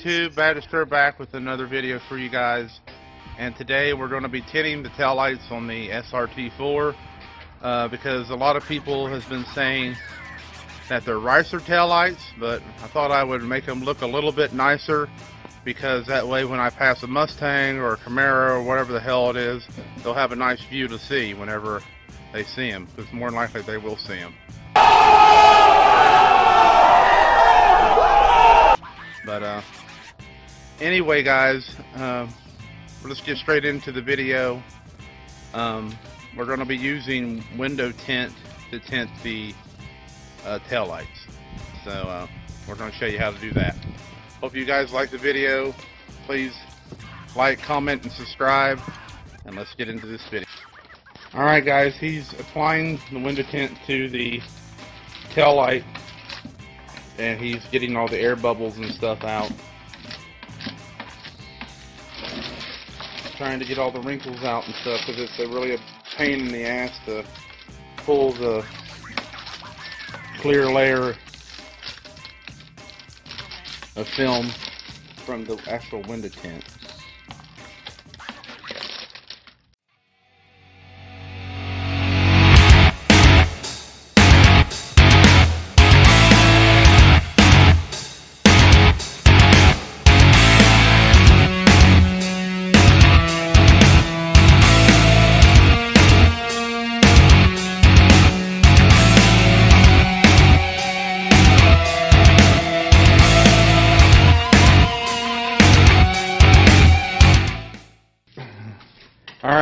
YouTube? Back with another video for you guys. And today we're going to be tinting the tail lights on the SRT4 uh, because a lot of people has been saying that they're ricer tail lights, but I thought I would make them look a little bit nicer because that way when I pass a Mustang or a Camaro or whatever the hell it is, they'll have a nice view to see whenever they see them, because more than likely they will see them. But uh, anyway, guys, um, let's get straight into the video. Um, we're going to be using window tint to tint the uh, tail lights. So uh, we're going to show you how to do that. Hope you guys like the video. Please like, comment, and subscribe. And let's get into this video. Alright guys, he's applying the window tint to the tail light and he's getting all the air bubbles and stuff out. Trying to get all the wrinkles out and stuff because it's a really a pain in the ass to pull the clear layer of film from the actual window tint.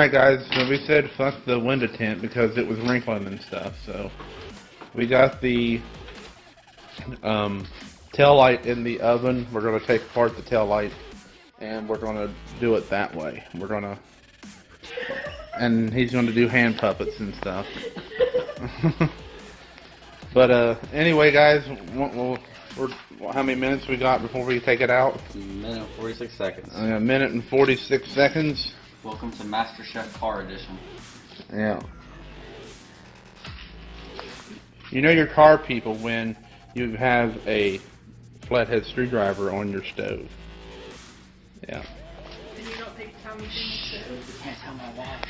Alright guys, so we said fuck the window tint because it was wrinkling and stuff, so we got the um, tail light in the oven. We're going to take apart the tail light and we're going to do it that way. We're going to, and he's going to do hand puppets and stuff. but uh, anyway guys, we'll, we're, how many minutes we got before we take it out? A minute and 46 seconds. A minute and 46 seconds. Welcome to Master Chef Car Edition. Yeah. You know your car people when you have a flathead screwdriver on your stove. Yeah. And you don't take time to do You can't tell my wife.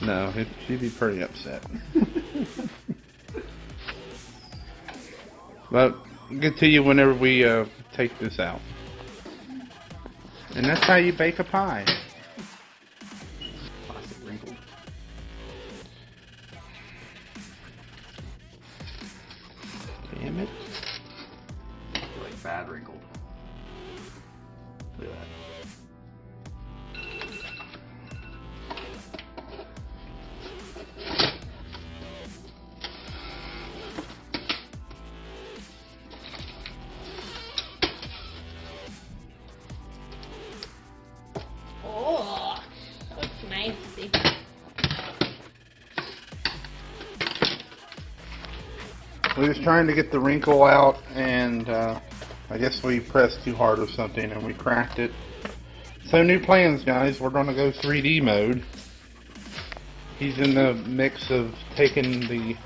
No, it, she'd be pretty upset. but get to you whenever we uh, take this out. And that's how you bake a pie. Was trying to get the wrinkle out, and uh, I guess we pressed too hard or something, and we cracked it. So new plans, guys. We're going to go 3D mode. He's in the mix of taking the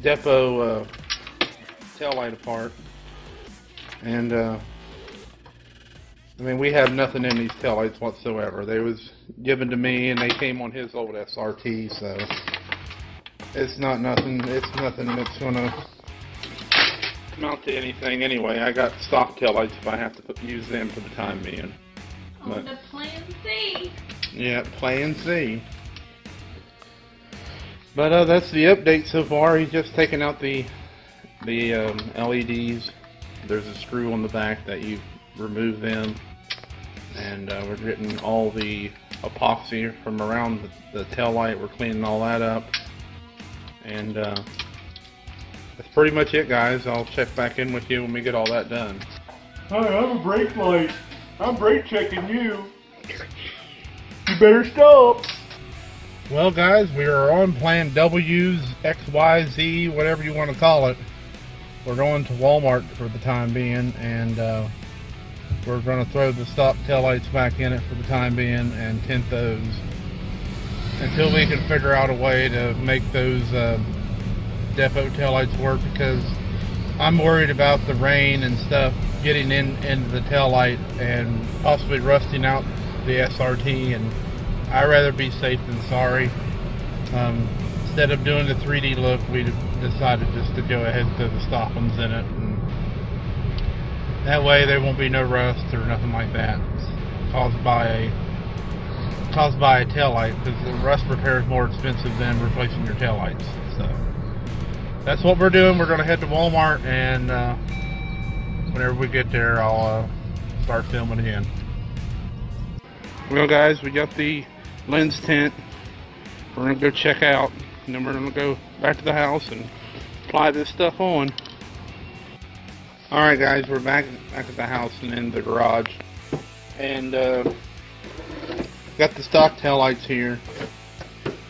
depot uh, tail light apart, and uh, I mean we have nothing in these tail lights whatsoever. They was given to me, and they came on his old SRT, so. It's not nothing. It's nothing that's gonna amount to anything anyway. I got stock tail lights if I have to put, use them for the time being. On But- the plan C. Yeah, play and see. But uh, that's the update so far. He's just taken out the the um, LEDs. There's a screw on the back that you remove them, and uh, we're getting all the epoxy from around the, the tail light. We're cleaning all that up, and uh, that's pretty much it, guys. I'll check back in with you when we get all that done. Hi, I'm a brake light. I'm brake checking you. You better stop. Well, guys, we are on plan W's, X, Y, Z, whatever you want to call it. We're going to Walmart for the time being, and uh, we're going to throw the stock taillights back in it for the time being and tint those until we can figure out a way to make those uh, depot taillights work because I'm worried about the rain and stuff getting in into the tail light and possibly rusting out the SRT. And I'd rather be safe than sorry. Um, instead of doing the 3D look, we decided just to go ahead and throw the stoppings in it. And that way, there won't be no rust or nothing like that caused by a caused by a tail light because the rust repair is more expensive than replacing your tail lights. So that's what we're doing. We're going to head to Walmart and uh, whenever we get there, I'll uh, start filming again. Well, guys, we got the lens tint. We're going to go check out and then we're going to go back to the house and apply this stuff on. Alright guys, we're back, back at the house and in the garage. And uh, got the stock tail lights here.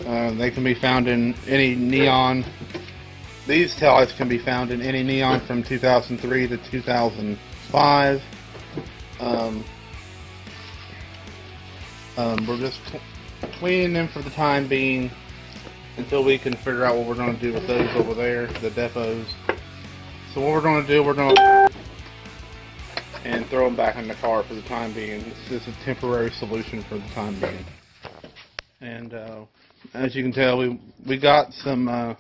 Uh, they can be found in any neon. These tail lights can be found in any neon from 2003 to 2005. Um, um, we're just cl- cleaning them for the time being until we can figure out what we're going to do with those over there, the depots. So what we're going to do, we're going to and throw them back in the car for the time being. This is a temporary solution for the time being. And uh, as you can tell, we we got some. Uh,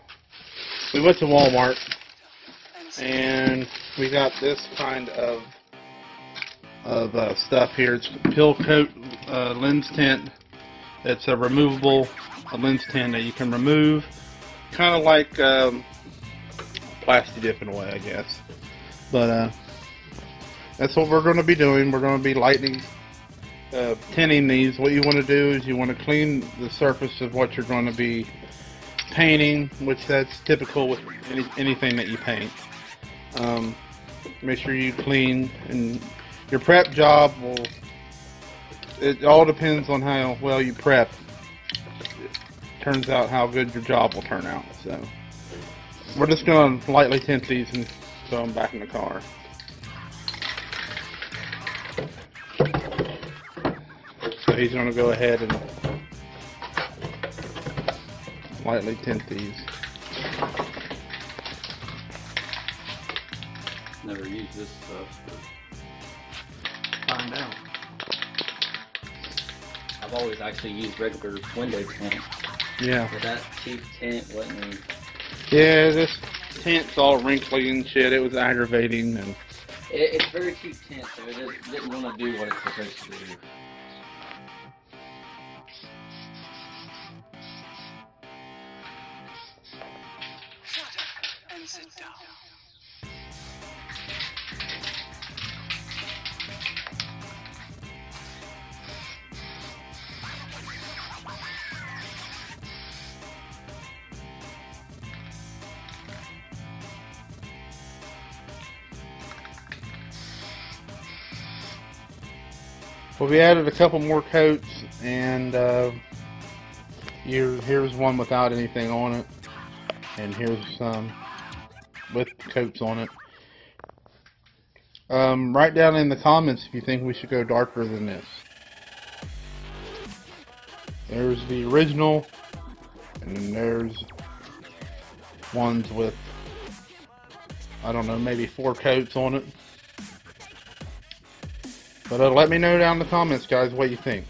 we went to Walmart and we got this kind of of uh, stuff here. It's peel coat uh, lens tint. It's a removable a lens tint that you can remove, kind of like um, Plasti Dip in a way, I guess. But uh, that's what we're going to be doing. We're going to be lightning uh, tinting these. What you want to do is you want to clean the surface of what you're going to be painting, which that's typical with any, anything that you paint. Um, make sure you clean, and your prep job will. It all depends on how well you prep. Turns out how good your job will turn out. So we're just going to lightly tint these and throw them back in the car. He's going to go ahead and lightly tint these. Never used this stuff. Find out. I've always actually used regular window tint, Yeah. but that cheap tint wasn't. Yeah, this tint's all wrinkly and shit. It was aggravating and It, it's very cheap tint, so it just didn't want to do what it's supposed to do. Sit down. well, we added a couple more coats and uh, here here's one without anything on it, and here's some with coats on it. Um, write down in the comments if you think we should go darker than this. There's the original, and then there's ones with, I don't know, maybe four coats on it. But uh, let me know down in the comments, guys, what you think.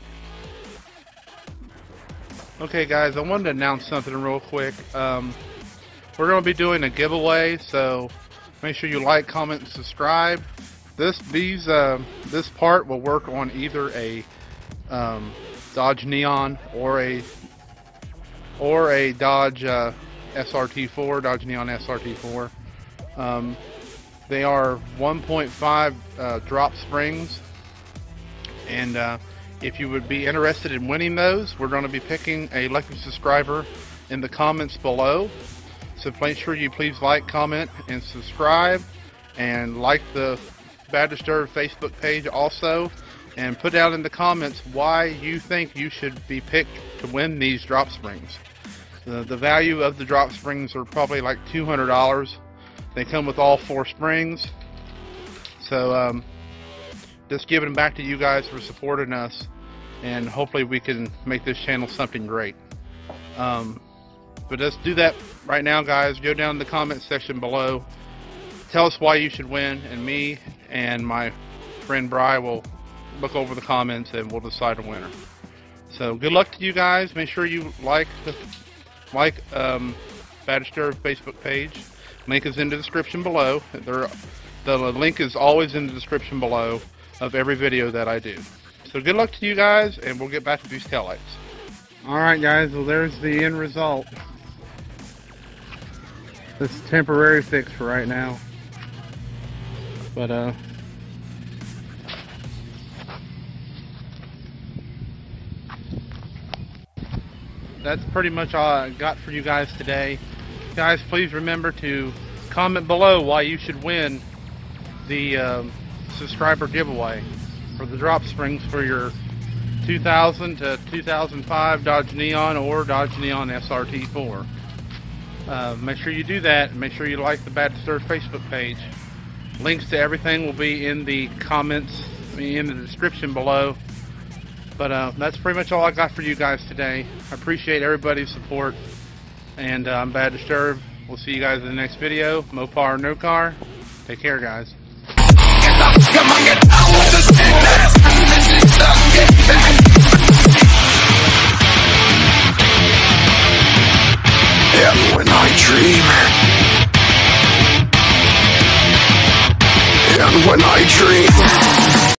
Okay, guys, I wanted to announce something real quick. Um, we're going to be doing a giveaway, so make sure you like, comment, and subscribe. This these uh, this part will work on either a um, Dodge Neon or a or a Dodge uh, SRT4, Dodge Neon SRT4. Um, they are 1.5 uh, drop springs, and uh, if you would be interested in winning those, we're going to be picking a lucky subscriber in the comments below. So make sure you please like, comment, and subscribe, and like the Bad Disturbed Facebook page also, and put down in the comments why you think you should be picked to win these drop springs. The, the value of the drop springs are probably like $200. They come with all four springs. So um, just giving them back to you guys for supporting us, and hopefully we can make this channel something great. Um, but let's do that right now, guys. Go down in the comment section below tell us why you should win, and me and my friend Bry will look over the comments and we'll decide a winner. So good luck to you guys. Make sure you like the like um, Bad Disturb Facebook page. Link is in the description below. There, the link is always in the description below of every video that I do. So good luck to you guys, and we'll get back to these taillights. Alright guys, well there's the end result. This is temporary fix for right now. But uh that's pretty much all I got for you guys today. Guys, please remember to comment below why you should win the um, subscriber giveaway for the drop springs for your 2000 to 2005 Dodge Neon or Dodge Neon SRT4. Uh, make sure you do that. Make sure you like the Bad Disturb Facebook page. Links to everything will be in the comments, in the description below. But uh, that's pretty much all I got for you guys today. I appreciate everybody's support. And uh, I'm Bad Disturb. We'll see you guys in the next video. Mopar, no car. Take care, guys. step when I dream. And when I dream.